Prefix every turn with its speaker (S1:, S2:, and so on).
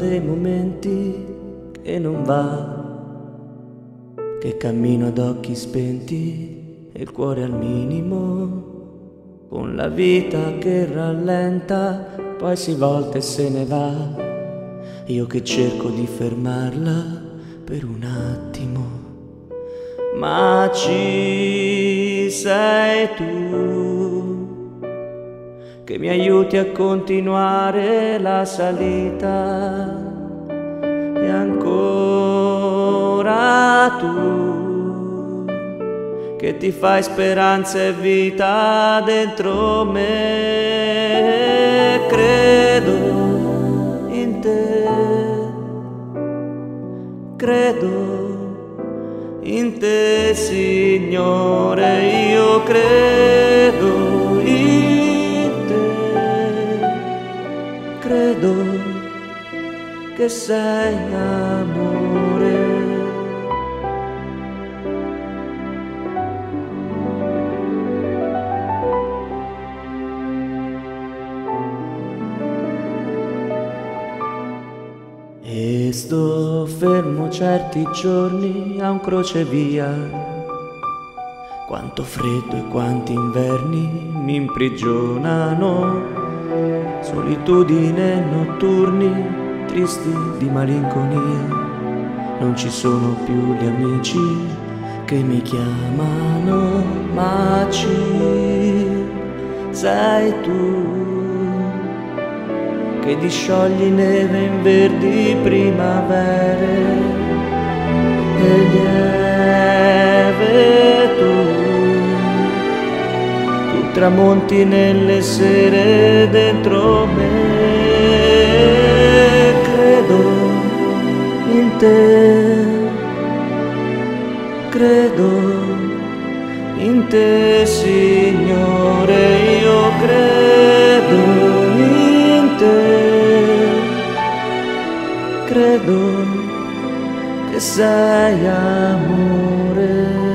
S1: dei momenti che non va, che cammino ad occhi spenti e il cuore al minimo, con la vita che rallenta, poi si volta e se ne va, io che cerco di fermarla per un attimo, ma ci sei tu che mi aiuti a continuare la salita. E ancora tu che ti fai speranza e vita dentro me. Credo in te. Credo in te Signore. Io credo credo che sei amore. E sto fermo certi giorni a un crocevia. Quanto freddo e quanti inverni mi imprigionano solitudine notturni, tristi di malinconia. Non ci sono più gli amici che mi chiamano, ma ci sei tu che disciogli neve in verdi primavere e lieve tu tramonti nelle sere dentro credo in te, Signore, io credo in te, credo che sei amore